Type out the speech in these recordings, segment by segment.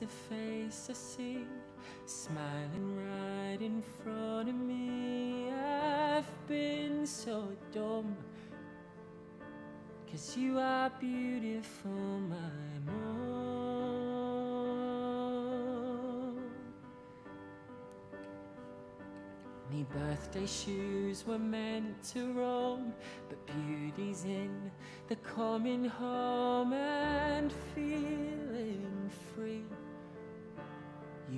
the face I see smiling right in front of me. I've been so dumb. Cause you are beautiful, my mom. Me birthday shoes were meant to roam, but beauty's in the coming home and feeling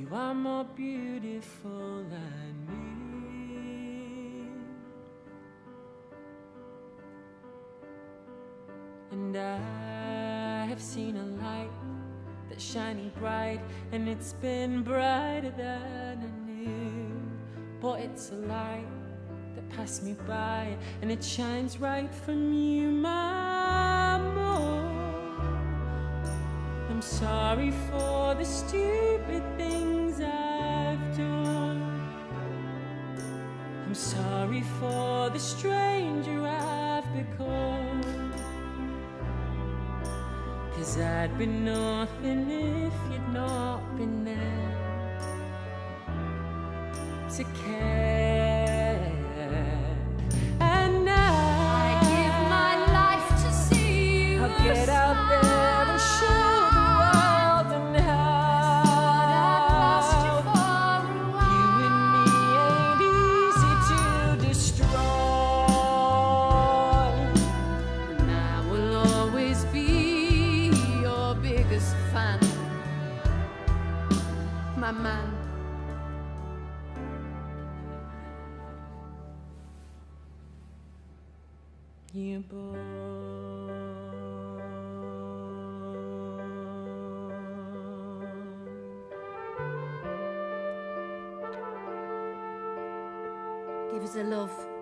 You are more beautiful than me. And I have seen a light that's shining bright, and it's been brighter than I knew. But it's a light that passed me by, and it shines right from you, sorry for the stupid things I've done. I'm sorry for the stranger I've become. Cause I'd be nothing if you'd not been there to care. And now I give my life to see you I'll get out there You born. Give us a love.